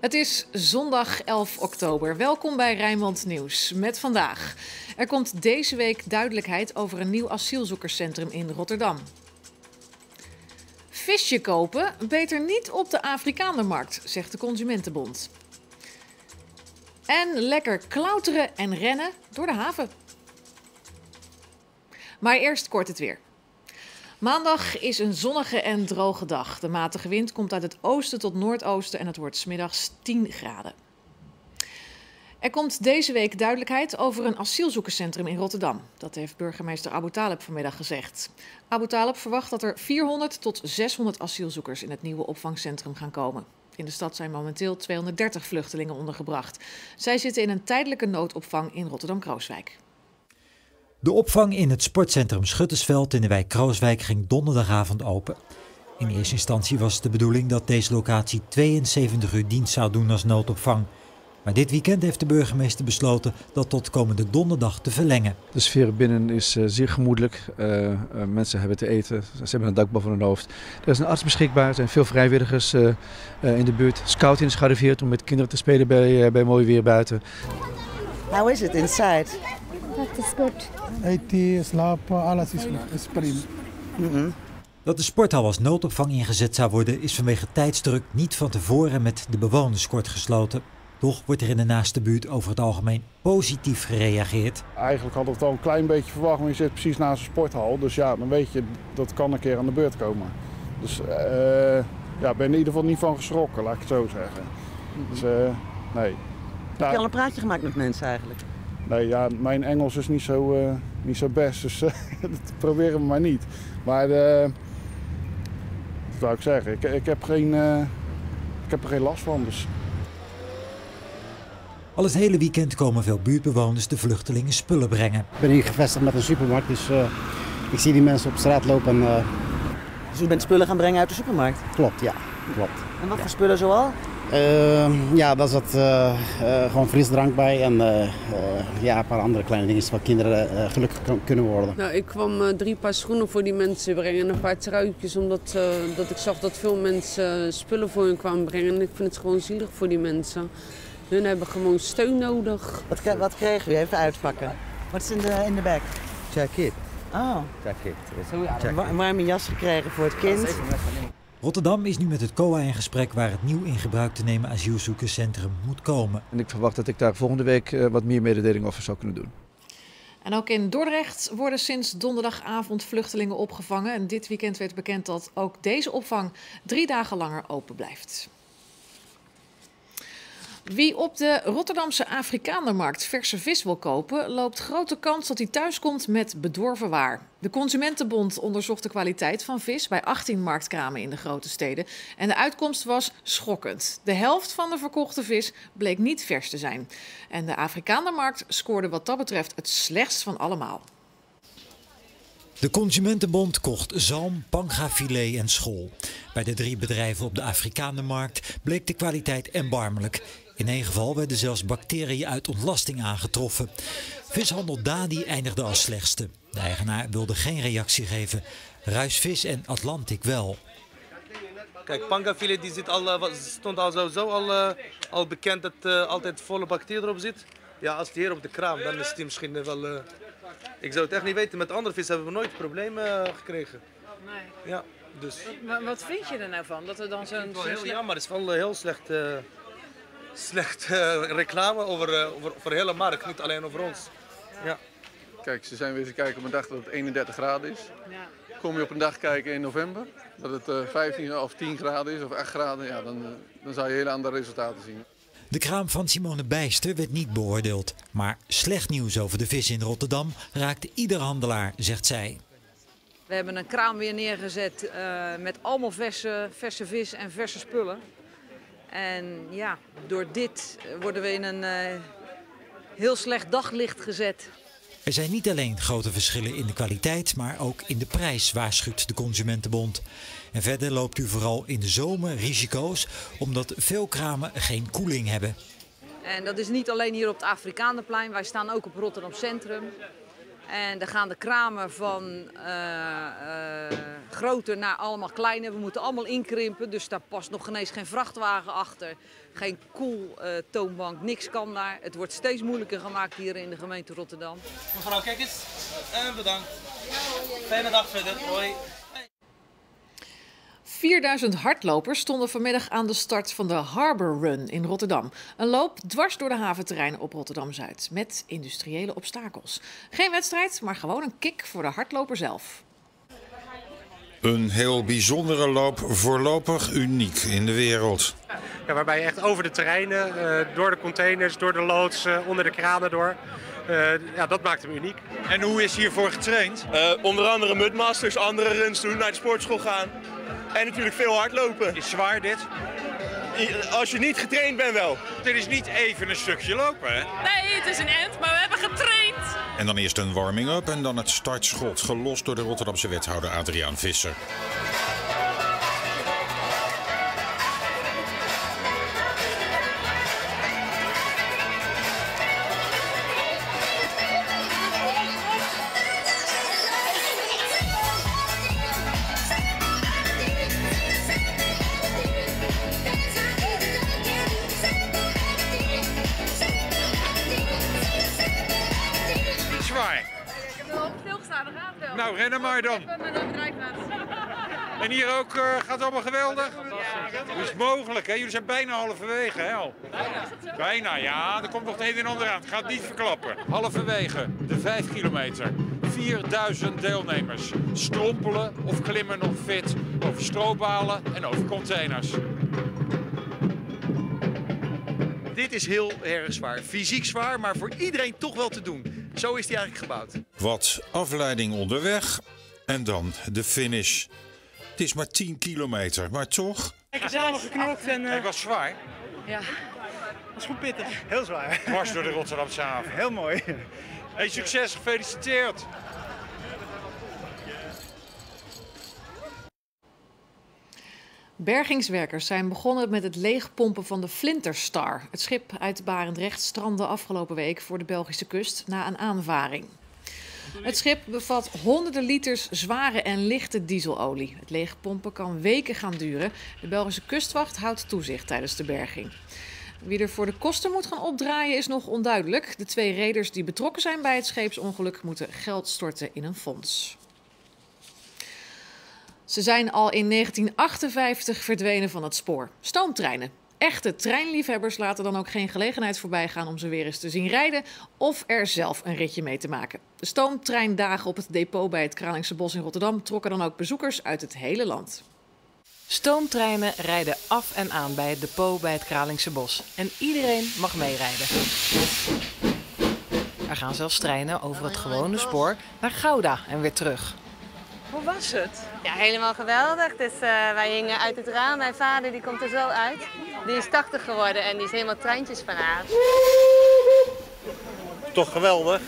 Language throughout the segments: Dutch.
Het is zondag 11 oktober. Welkom bij Rijnmond Nieuws. Met vandaag. Er komt deze week duidelijkheid over een nieuw asielzoekerscentrum in Rotterdam. Visje kopen? Beter niet op de Afrikanermarkt, zegt de Consumentenbond. En lekker klauteren en rennen door de haven. Maar eerst kort het weer. Maandag is een zonnige en droge dag. De matige wind komt uit het oosten tot noordoosten en het wordt smiddags 10 graden. Er komt deze week duidelijkheid over een asielzoekerscentrum in Rotterdam. Dat heeft burgemeester Abu Talib vanmiddag gezegd. Abu Talib verwacht dat er 400 tot 600 asielzoekers in het nieuwe opvangcentrum gaan komen. In de stad zijn momenteel 230 vluchtelingen ondergebracht. Zij zitten in een tijdelijke noodopvang in Rotterdam-Krooswijk. De opvang in het sportcentrum Schuttersveld in de wijk Krooswijk ging donderdagavond open. In eerste instantie was het de bedoeling dat deze locatie 72 uur dienst zou doen als noodopvang. Maar dit weekend heeft de burgemeester besloten dat tot komende donderdag te verlengen. De sfeer binnen is uh, zeer gemoedelijk. Uh, uh, mensen hebben te eten, ze hebben een dak boven hun hoofd. Er is een arts beschikbaar, er zijn veel vrijwilligers in de buurt. Scouting is gearriveerd om met kinderen te spelen bij, bij mooi weer buiten. How is it inside? Dat is goed. Eten, slapen, alles is, is prima. Mm -hmm. Dat de sporthal als noodopvang ingezet zou worden is vanwege tijdsdruk niet van tevoren met de bewoners kort gesloten. Toch wordt er in de naaste buurt over het algemeen positief gereageerd. Eigenlijk hadden we het al een klein beetje verwacht, maar je zit precies naast een sporthal. Dus ja, dan weet je, dat kan een keer aan de beurt komen. Dus uh, ja, ben in ieder geval niet van geschrokken, laat ik het zo zeggen. Dus uh, nee. Heb je al een praatje gemaakt met mensen eigenlijk? Nee, ja, mijn Engels is niet zo, uh, niet zo best, dus dat proberen we maar niet. Maar uh, wat zou ik zeggen, ik, ik, heb geen, uh, ik heb er geen last van. Dus. Al het hele weekend komen veel buurtbewoners de vluchtelingen spullen brengen. Ik ben hier gevestigd met een supermarkt, dus ik zie die mensen op straat lopen. En, dus u bent spullen gaan brengen uit de supermarkt? Klopt, ja. Klopt. En wat ja. voor spullen zoal? Uh, ja, daar zat uh, uh, gewoon frisdrank bij en ja, een paar andere kleine dingen waar kinderen gelukkig kunnen worden. Nou, ik kwam drie paar schoenen voor die mensen brengen en een paar truitjes, omdat dat ik zag dat veel mensen spullen voor hun kwamen brengen. En ik vind het gewoon zielig voor die mensen. Hun hebben gewoon steun nodig. Wat, wat kregen u? Even uitpakken. Wat is in de, in de bag? Jacket. Oh. Jacket. Een warme jas gekregen voor het kind. Rotterdam is nu met het COA in gesprek waar het nieuw in gebruik te nemen asielzoekerscentrum moet komen. En ik verwacht dat ik daar volgende week wat meer mededeling over zou kunnen doen. En ook in Dordrecht worden sinds donderdagavond vluchtelingen opgevangen. En dit weekend werd bekend dat ook deze opvang drie dagen langer open blijft. Wie op de Rotterdamse Afrikanermarkt verse vis wil kopen, loopt grote kans dat hij thuiskomt met bedorven waar. De Consumentenbond onderzocht de kwaliteit van vis bij 18 marktkramen in de grote steden. En de uitkomst was schokkend. De helft van de verkochte vis bleek niet vers te zijn. En de Afrikanermarkt scoorde wat dat betreft het slechtst van allemaal. De Consumentenbond kocht zalm, pangafilet en school. Bij de drie bedrijven op de Afrikanermarkt bleek de kwaliteit erbarmelijk. In één geval werden zelfs bacteriën uit ontlasting aangetroffen. Vishandel Dadi eindigde als slechtste. De eigenaar wilde geen reactie geven. Ruisvis en Atlantic wel. Kijk, pangafilet die zit al, stond al sowieso al, uh, al bekend dat uh, altijd volle bacteriën erop zit. Ja, als die hier op de kraam, dan is die misschien wel... Uh, ik zou het echt niet weten. Met andere vis hebben we nooit problemen gekregen. Nee. Ja, dus... Wat, wat, vind je er nou van? Dat er dan zo'n... Zo heel jammer, het is wel heel slecht slecht uh, reclame over, uh, over, over de hele markt, niet alleen over ons. Ja. Kijk, ze zijn weer eens kijken op een dag dat het 31 graden is. Ja. Kom je op een dag kijken in november, dat het uh, 15 of 10 graden is of 8 graden, ja, dan, dan zou je hele andere resultaten zien. De kraam van Simone Bijster werd niet beoordeeld. Maar slecht nieuws over de vis in Rotterdam raakte ieder handelaar, zegt zij. We hebben een kraam weer neergezet uh, met allemaal verse, verse vis en verse spullen. En ja, door dit worden we in een uh, heel slecht daglicht gezet. Er zijn niet alleen grote verschillen in de kwaliteit, maar ook in de prijs, waarschuwt de Consumentenbond. En verder loopt u vooral in de zomer risico's, omdat veel kramen geen koeling hebben. En dat is niet alleen hier op het Afrikaanderplein, wij staan ook op Rotterdam Centrum. En daar gaan de kramen van uh, uh, groter naar allemaal kleiner. We moeten allemaal inkrimpen, dus daar past nog ineens geen vrachtwagen achter. Geen koeltoonbank, niks kan daar. Het wordt steeds moeilijker gemaakt hier in de gemeente Rotterdam. Mevrouw, kijk eens. En bedankt. Fijne dag verder. Hoi. 4000 hardlopers stonden vanmiddag aan de start van de Harbor Run in Rotterdam. Een loop dwars door de haventerreinen op Rotterdam-Zuid met industriële obstakels. Geen wedstrijd, maar gewoon een kick voor de hardloper zelf. Een heel bijzondere loop, voorlopig uniek in de wereld. Ja, waarbij je echt over de terreinen, uh, door de containers, door de loods, uh, onder de kranen door. Uh, ja, dat maakt hem uniek. En hoe is hiervoor getraind? onder andere mudmasters, andere runs doen, naar de sportschool gaan. En natuurlijk veel hardlopen. Is zwaar dit? Als je niet getraind bent wel. Dit is niet even een stukje lopen, hè? Nee, het is een end, maar we hebben getraind. En dan eerst een warming-up en dan het startschot, gelost door de Rotterdamse wethouder Adriaan Visser. Rennen maar dan. En hier ook uh, gaat het allemaal geweldig? Hoe is het mogelijk, hè? Jullie zijn bijna halverwege, hè al? Bijna. ja. Er komt nog het een en ander aan. Het gaat niet verklappen. Halverwege, de 5 kilometer. 4000 deelnemers. Strompelen of klimmen nog fit. Over stroopbalen en over containers. Dit is heel erg zwaar. Fysiek zwaar, maar voor iedereen toch wel te doen. Zo is die eigenlijk gebouwd. Wat afleiding onderweg en dan de finish. Het is maar 10 kilometer, maar toch? Ik heb allemaal geknokt en... Uh... Het was zwaar. Ja, dat was goed pittig. Heel zwaar. Dwars door de Rotterdamse haven. Heel mooi. Hey, succes, gefeliciteerd. Bergingswerkers zijn begonnen met het leegpompen van de Flinterstar. Het schip uit Barendrecht strandde afgelopen week voor de Belgische kust na een aanvaring. Het schip bevat honderden liters zware en lichte dieselolie. Het leegpompen kan weken gaan duren. De Belgische kustwacht houdt toezicht tijdens de berging. Wie er voor de kosten moet gaan opdraaien is nog onduidelijk. De twee reders die betrokken zijn bij het scheepsongeluk moeten geld storten in een fonds. Ze zijn al in 1958 verdwenen van het spoor. Stoomtreinen. Echte treinliefhebbers laten dan ook geen gelegenheid voorbij gaan om ze weer eens te zien rijden of er zelf een ritje mee te maken. De stoomtreindagen op het depot bij het Kralingse Bos in Rotterdam trokken dan ook bezoekers uit het hele land. Stoomtreinen rijden af en aan bij het depot bij het Kralingse Bos. En iedereen mag meerijden. Er gaan zelfs treinen over het gewone spoor naar Gouda en weer terug. Hoe was het? Ja, helemaal geweldig. Dus uh, wij hingen uit het raam. Mijn vader die komt er zo uit. Die is 80 geworden en die is helemaal treintjes van haar. Toch geweldig.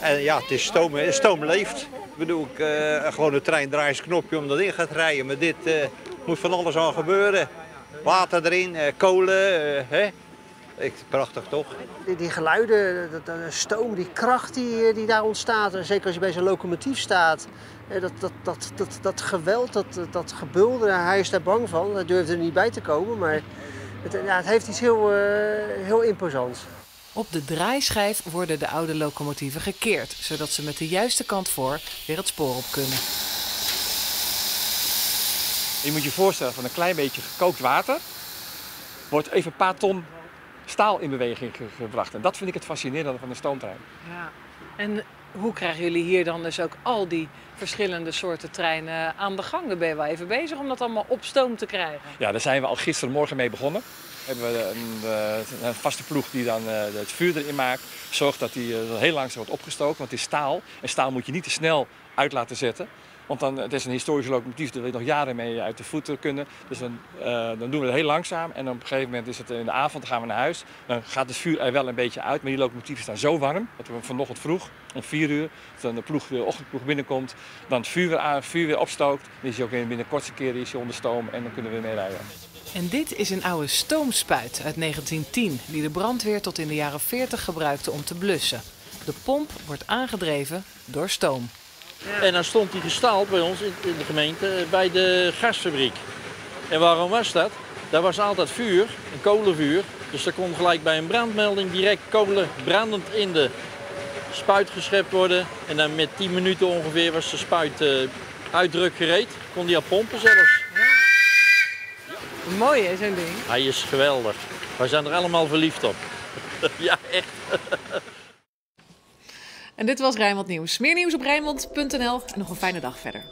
En ja, het is stoom, stoom leeft. Ik bedoel, ik, uh, gewoon een trein draait knopje om dat in gaat rijden. Maar dit uh, moet van alles aan gebeuren. Water erin, kolen, hè? Ik, prachtig toch? Die, die geluiden, de, stoom, die kracht die, die daar ontstaat. En zeker als je bij zo'n locomotief staat. Dat, dat, dat, dat, dat geweld, dat, dat gebulder, hij is daar bang van. Hij durfde er niet bij te komen. Maar het, ja, het heeft iets heel, uh, heel imposants. Op de draaischijf worden de oude locomotieven gekeerd, zodat ze met de juiste kant voor weer het spoor op kunnen. Je moet je voorstellen van een klein beetje gekookt water wordt even een paar ton staal in beweging gebracht. En dat vind ik het fascinerende van de stoomtrein. Ja. En hoe krijgen jullie hier dan dus ook al die verschillende soorten treinen aan de gang? Daar ben je wel even bezig om dat allemaal op stoom te krijgen. Ja, daar zijn we al gistermorgen mee begonnen. We hebben een, eh, een vaste ploeg die dan eh, het vuur erin maakt. Zorgt dat die eh, heel langzaam wordt opgestoken, want het is staal. En staal moet je niet te snel uit laten zetten. Want dan, het is een historisch locomotief, daar wil je nog jaren mee uit de voeten kunnen. Dus dan, uh, dan doen we het heel langzaam. En op een gegeven moment is het in de avond, gaan we naar huis. Dan gaat het vuur er wel een beetje uit. Maar die locomotieven staan zo warm, dat we vanochtend vroeg, om 4 uur, dan de, ploeg, de ochtendploeg binnenkomt. Dan het vuur weer, aan, vuur weer opstookt. Dan is hij ook binnen de kortste keren is onder stoom en dan kunnen we weer mee rijden. En dit is een oude stoomspuit uit 1910, die de brandweer tot in de jaren 40 gebruikte om te blussen. De pomp wordt aangedreven door stoom. En dan stond hij gestaald bij ons in, in de gemeente bij de gasfabriek. En waarom was dat? Daar was altijd vuur, een kolenvuur. Dus daar kon gelijk bij een brandmelding direct kolen brandend in de spuit geschept worden. En dan met 10 minuten ongeveer was de spuit eh uitdruk gereed. Kon die al pompen zelfs. Mooi hè, zo'n ding. Hij is geweldig. Wij zijn er allemaal verliefd op. ja, echt. En dit was Rijnmond Nieuws. Meer nieuws op Rijnmond.nl en nog een fijne dag verder.